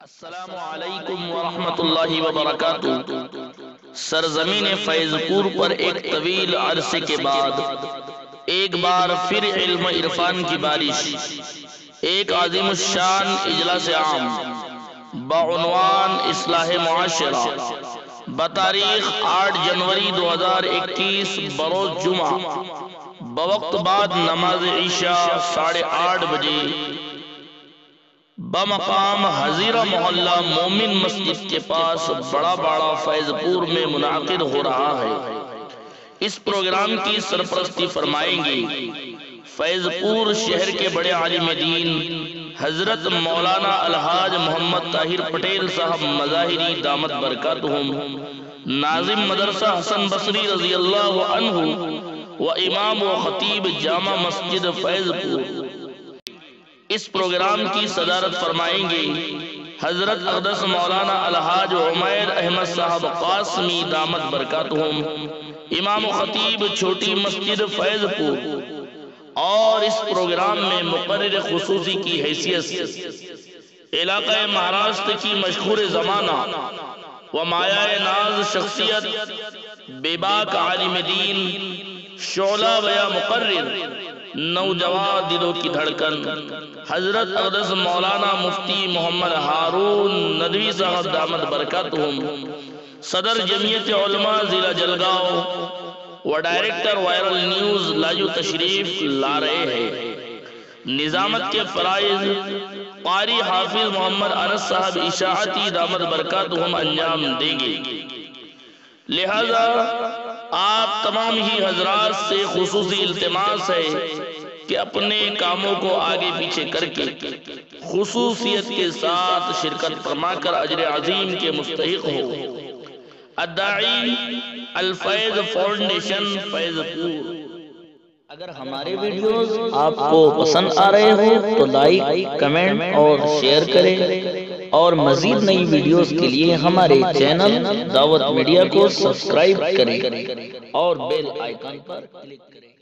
السلام علیکم ورحمت اللہ وبرکاتہ۔ سرزمین فیض پور پر ایک طویل عرصے کے بعد ایک بار پھر علم عرفان کی بارش۔ ایک عظیم الشان اجلاس عام۔ بعنوان اصلاح معاشرہ۔ بتاریخ آٹھ جنوری دو ہزار اکیس بروز جمعہ۔ بوقت بعد نماز عشاء ساڑھے آٹھ بجے۔ بمقام حضیرہ محلہ مومن مسجد کے پاس بڑا بڑا فیض پور میں منعقد ہو رہا ہے۔ اس پروگرام کی سرپرستی فرمائیں گے۔ فیض پور شہر کے بڑے عالم دین، حضرت مولانا الحاج محمد طاہر پٹیل صاحب مظاہری دامت برکاتہم ناظم مدرسہ حسن بصری رضی اللہ عنہ و امام و خطیب جامع مسجد فیض پور اس پروگرام کی صدارت فرمائیں گے۔ حضرت اقدس مولانا الحاج عمیر احمد صاحب قاسمی دامت برکاتہم، امام و خطیب چھوٹی مسجد فیض پور اور اس پروگرام میں مقرر خصوصی کی حیثیت، علاقہ مہاراشٹر کی مشہور زمانہ و مایہ ناز شخصیت بے باک عالم دین، شعلہ ویا مقرر، نوجوان دلوں کی دھڑکن۔ حضرت اقدس مولانا مفتی محمد ہارون ندوی صاحب دامت برکاتہم صدر جمعیت علماء ضلع جلگاؤ و ڈائریکٹر وائرل نیوز لاجو تشریف لا رہے ہیں۔ نظامت کے فرائض، قاری حافظ محمد انس صاحب اشاعتی دامت برکاتہم انجام دیں گے۔ لہذا آپ تمام ہی حضرات سے خصوصی التماس ہے کہ اپنے کاموں کو آگے پیچھے کر کے خصوصیت کے ساتھ شرکت فرما کر عجر عظیم کے مستحق ہو۔ ادعی الفیض فاؤنڈیشن فیض پور۔ اگر ہمارے ویڈیوز آپ کو پسند آ رہے ہو تو لائک کمنٹ اور شیئر کریں۔ اور مزید نئی ویڈیوز کے لیے ہمارے چینل دعوت میڈیا کو سبسکرائب کریں اور بیل آئیکن پر کلک کریں۔